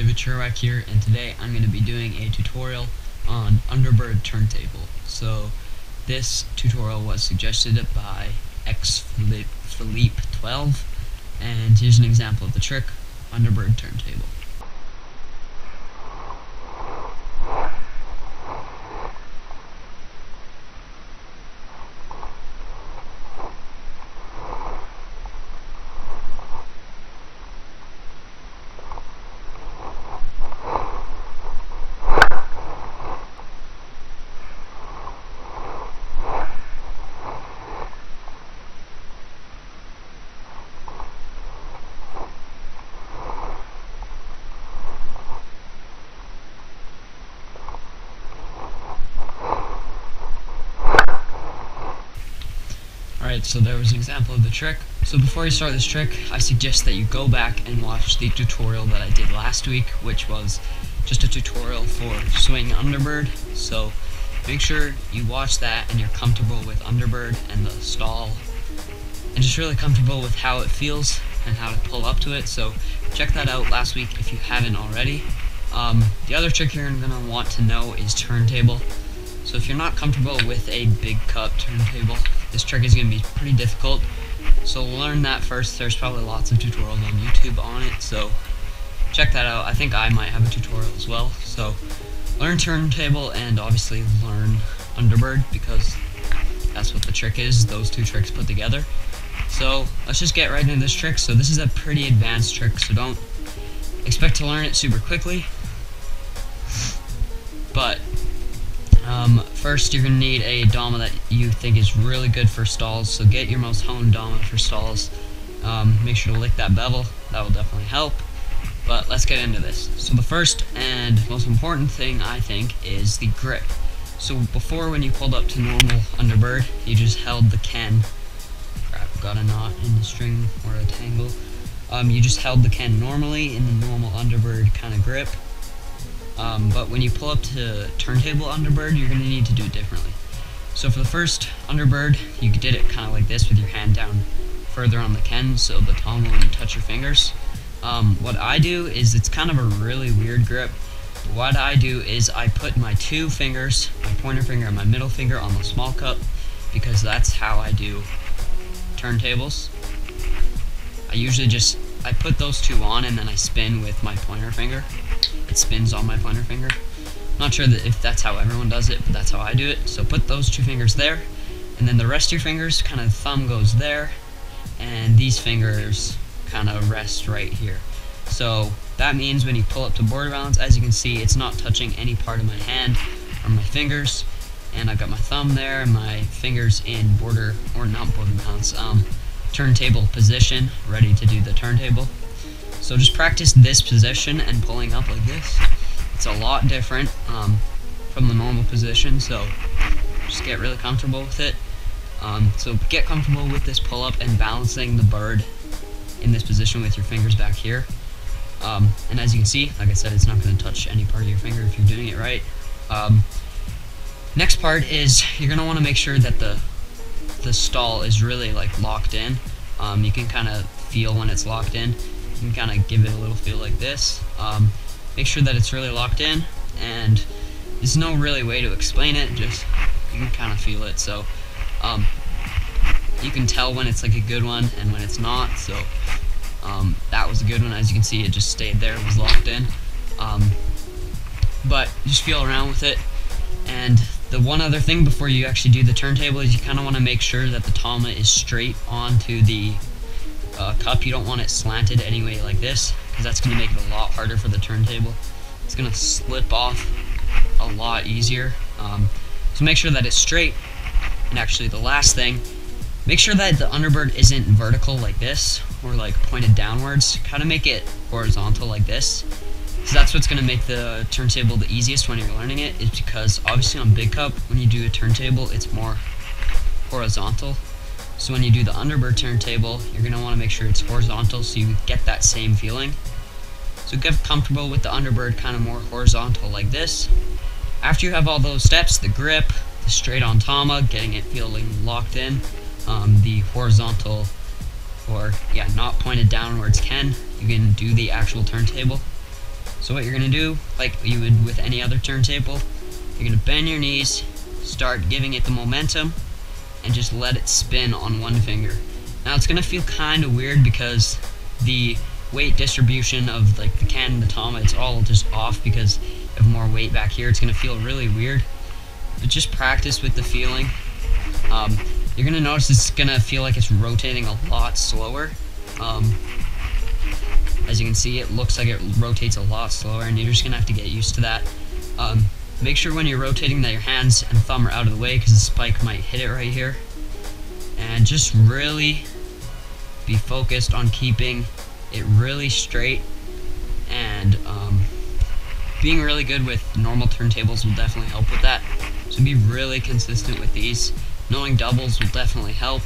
David Cherwak here and today I'm going to be doing a tutorial on Underbird Turntable. So this tutorial was suggested by xphilippe12 and here's an example of the trick, Underbird Turntable. Alright, so there was an example of the trick. So before you start this trick, I suggest that you go back and watch the tutorial that I did last week, which was just a tutorial for swing underbird. So make sure you watch that and you're comfortable with underbird and the stall, and just really comfortable with how it feels and how to pull up to it. So check that out last week if you haven't already. Um, the other trick you're going to want to know is turntable. So if you're not comfortable with a big cup turntable, this trick is going to be pretty difficult. So learn that first. There's probably lots of tutorials on YouTube on it, so check that out. I think I might have a tutorial as well. So learn turntable and obviously learn underbird because that's what the trick is, those two tricks put together. So let's just get right into this trick. So this is a pretty advanced trick, so don't expect to learn it super quickly. But first, you're going to need a Dama that you think is really good for stalls, so get your most honed Dama for stalls. Um, make sure to lick that bevel, that will definitely help. But let's get into this. So the first and most important thing, I think, is the grip. So before, when you pulled up to normal underbird, you just held the Ken. Crap, got a knot in the string or a tangle. Um, you just held the Ken normally in the normal underbird kind of grip. Um, but when you pull up to turntable underbird, you're going to need to do it differently. So for the first underbird, you did it kind of like this with your hand down further on the Ken so the tongue wouldn't touch your fingers. Um, what I do is it's kind of a really weird grip. What I do is I put my two fingers, my pointer finger and my middle finger on the small cup because that's how I do turntables. I usually just, I put those two on and then I spin with my pointer finger it spins on my pointer finger. Not sure that if that's how everyone does it, but that's how I do it. So put those two fingers there, and then the rest of your fingers, kind of thumb goes there, and these fingers kind of rest right here. So that means when you pull up to border balance, as you can see, it's not touching any part of my hand or my fingers. And I've got my thumb there, my fingers in border, or not border balance, um, turntable position, ready to do the turntable. So just practice this position and pulling up like this. It's a lot different um, from the normal position, so just get really comfortable with it. Um, so get comfortable with this pull-up and balancing the bird in this position with your fingers back here. Um, and as you can see, like I said, it's not going to touch any part of your finger if you're doing it right. Um, next part is you're going to want to make sure that the the stall is really like locked in. Um, you can kind of feel when it's locked in You can kind of give it a little feel like this. Um, make sure that it's really locked in, and there's no really way to explain it, just you can kind of feel it. So um, you can tell when it's like a good one and when it's not. So um, that was a good one. As you can see, it just stayed there, it was locked in. Um, but just feel around with it. And the one other thing before you actually do the turntable is you kind of want to make sure that the Tama is straight onto the uh, cup, you don't want it slanted anyway like this, because that's going to make it a lot harder for the turntable. It's going to slip off a lot easier. Um, so make sure that it's straight. And actually the last thing, make sure that the underbird isn't vertical like this, or like pointed downwards. Kind of make it horizontal like this. So that's what's going to make the turntable the easiest when you're learning it, is because obviously on Big Cup, when you do a turntable, it's more horizontal. So when you do the underbird turntable, you're going to want to make sure it's horizontal so you get that same feeling. So get comfortable with the underbird kind of more horizontal like this. After you have all those steps, the grip, the straight on Tama, getting it feeling locked in, um, the horizontal, or yeah, not pointed downwards Ken, you can do the actual turntable. So what you're going to do, like you would with any other turntable, you're going to bend your knees, start giving it the momentum, and just let it spin on one finger. Now it's going to feel kind of weird because the weight distribution of like the ken and the tama, it's all just off because of more weight back here. It's going to feel really weird. But just practice with the feeling. Um, you're going to notice it's going to feel like it's rotating a lot slower. Um, can see, it looks like it rotates a lot slower, and you're just going to have to get used to that. Um, make sure when you're rotating that your hands and thumb are out of the way because the spike might hit it right here. And just really be focused on keeping it really straight and um, being really good with normal turntables will definitely help with that. So be really consistent with these. Knowing doubles will definitely help.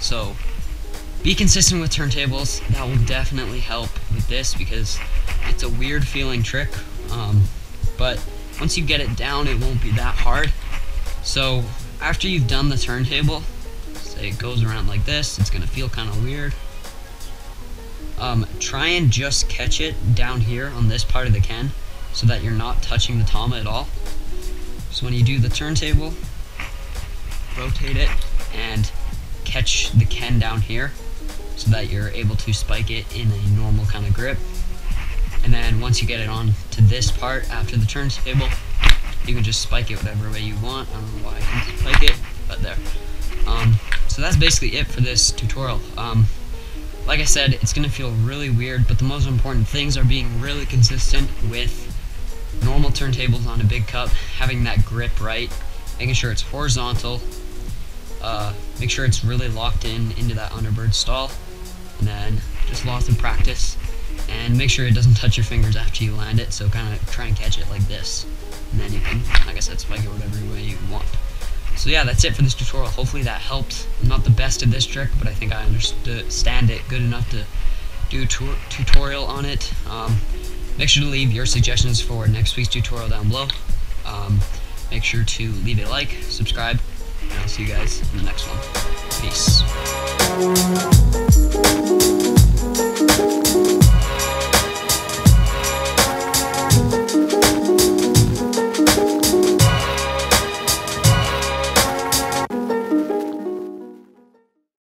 So be consistent with turntables. That will definitely help with this because it's a weird feeling trick. Um, but once you get it down, it won't be that hard. So after you've done the turntable, say it goes around like this, it's gonna feel kind of weird. Um, try and just catch it down here on this part of the ken so that you're not touching the tama at all. So when you do the turntable, rotate it and catch the ken down here so that you're able to spike it in a normal kind of grip. And then once you get it on to this part after the turntable, you can just spike it whatever way you want. I don't know why I can spike it, but there. Um, so that's basically it for this tutorial. Um, like I said, it's going to feel really weird, but the most important things are being really consistent with normal turntables on a big cup, having that grip right, making sure it's horizontal, uh, make sure it's really locked in into that underbird stall, then just lots of practice, and make sure it doesn't touch your fingers after you land it, so kind of try and catch it like this, and then you can, like I said, spike it whatever way you want. So yeah, that's it for this tutorial. Hopefully that helped. I'm not the best at this trick, but I think I understand it good enough to do a tutorial on it. Um, Make sure to leave your suggestions for next week's tutorial down below. Um, make sure to leave a like, subscribe, and I'll see you guys in the next one. Peace.